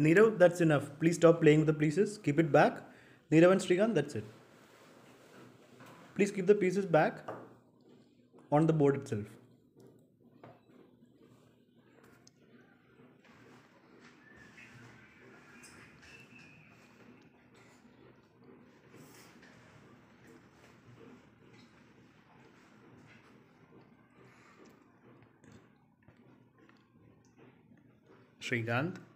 Nirav, that's enough. Please stop playing with the pieces. Keep it back. Nirav and Srikanth, that's it. Please keep the pieces back on the board itself. Srikanth.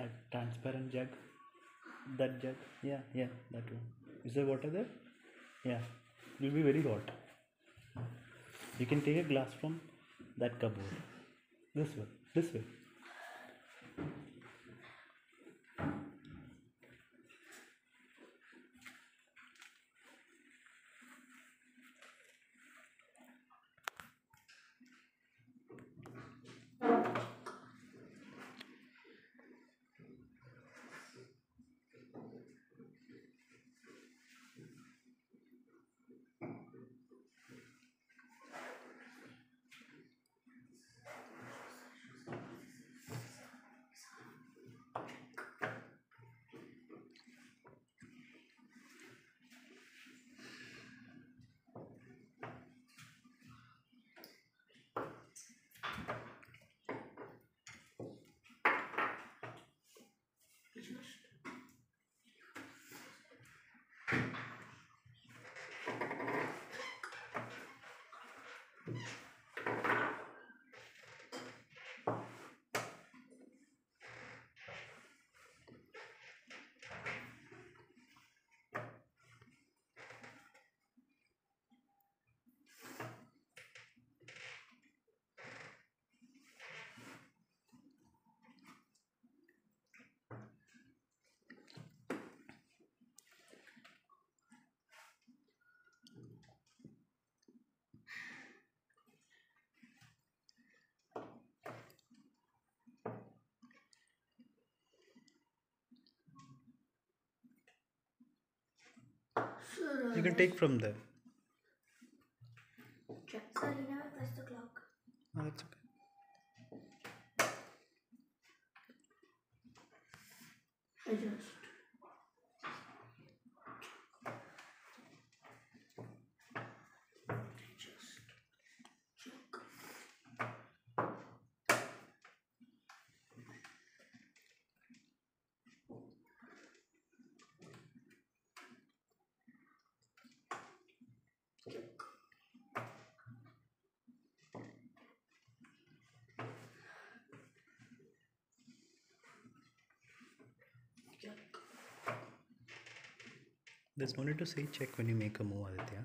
That transparent jug. That jug. Yeah, yeah, that one. Is there water there? Yeah. It will be very hot. You can take a glass from that cupboard. This way. This way. You can take from there. Sir, you never press the clock. Oh, that's okay. Adjust. Adjust. There's no need to say check when you make a move, Aditya.